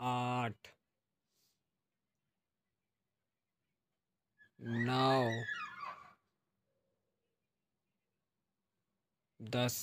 आठ। नौ। दस।